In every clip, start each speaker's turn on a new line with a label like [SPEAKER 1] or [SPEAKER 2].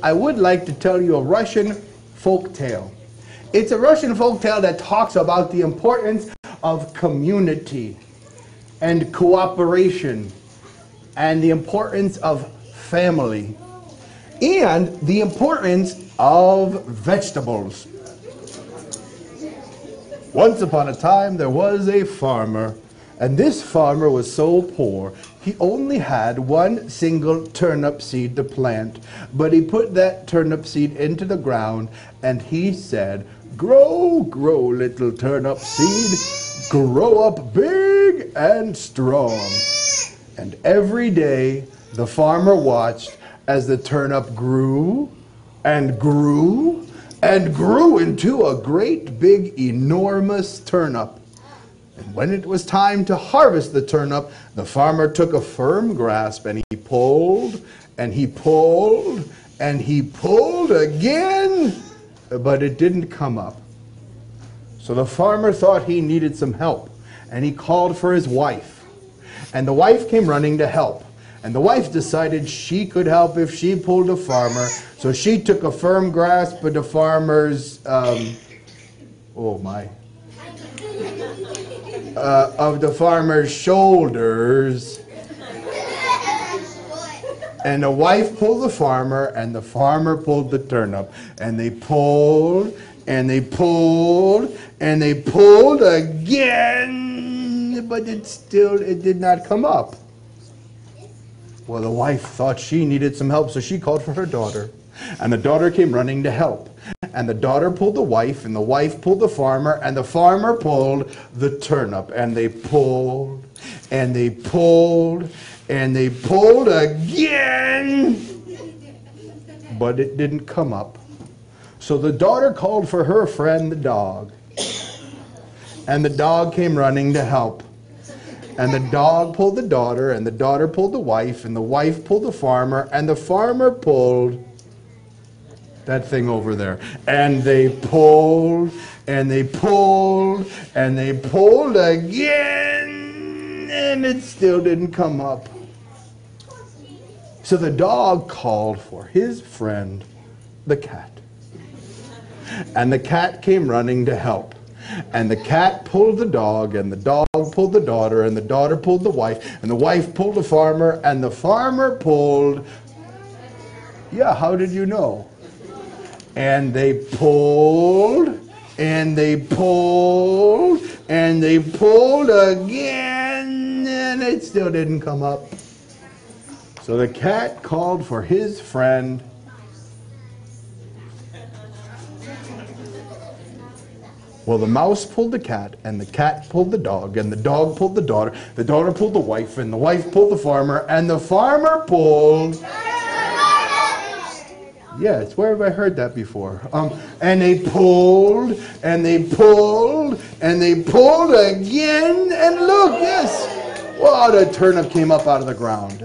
[SPEAKER 1] I would like to tell you a Russian folk tale. It's a Russian folk tale that talks about the importance of community and cooperation and the importance of family and the importance of vegetables. Once upon a time, there was a farmer, and this farmer was so poor, he only had one single turnip seed to plant. But he put that turnip seed into the ground, and he said, Grow, grow, little turnip seed, grow up big and strong. And every day, the farmer watched as the turnip grew and grew and grew into a great big enormous turnip. When it was time to harvest the turnip, the farmer took a firm grasp and he pulled and he pulled and he pulled again, but it didn't come up. So the farmer thought he needed some help and he called for his wife. And the wife came running to help. And the wife decided she could help if she pulled the farmer. So she took a firm grasp of the farmer's, um, oh my, uh, of the farmer's shoulders. And the wife pulled the farmer, and the farmer pulled the turnip. And they pulled, and they pulled, and they pulled again, but it still it did not come up. Well, the wife thought she needed some help, so she called for her daughter. And the daughter came running to help. And the daughter pulled the wife, and the wife pulled the farmer, and the farmer pulled the turnip. And they pulled, and they pulled, and they pulled again. But it didn't come up. So the daughter called for her friend, the dog. And the dog came running to help. And the dog pulled the daughter, and the daughter pulled the wife, and the wife pulled the farmer, and the farmer pulled that thing over there. And they pulled, and they pulled, and they pulled again, and it still didn't come up. So the dog called for his friend, the cat. And the cat came running to help. And the cat pulled the dog, and the dog pulled the daughter, and the daughter pulled the wife, and the wife pulled the farmer, and the farmer pulled. Yeah, how did you know? And they pulled, and they pulled, and they pulled again, and it still didn't come up. So the cat called for his friend Well, the mouse pulled the cat, and the cat pulled the dog, and the dog pulled the daughter, the daughter pulled the wife, and the wife pulled the farmer, and the farmer pulled. Yes, where have I heard that before? Um, and they pulled, and they pulled, and they pulled again, and look, yes. what a turnip came up out of the ground.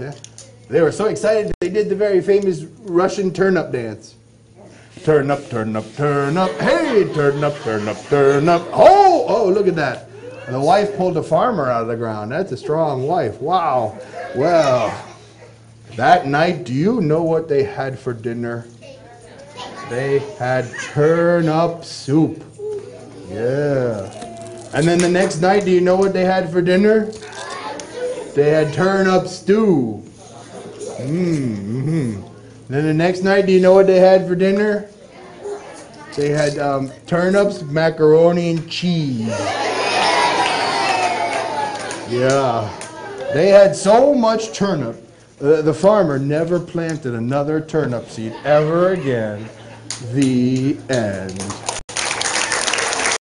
[SPEAKER 1] They were so excited they did the very famous Russian turnip dance. Turn up, turn up, turn up. Hey, turn up, turn up, turn up. Oh, oh, look at that. The wife pulled the farmer out of the ground. That's a strong wife. Wow. Well, that night, do you know what they had for dinner? They had turnip soup. Yeah. And then the next night, do you know what they had for dinner? They had turnip stew. Mmm. Then the next night, do you know what they had for dinner? They had um, turnips, macaroni, and cheese. Yeah. They had so much turnip, uh, the farmer never planted another turnip seed ever again. The end.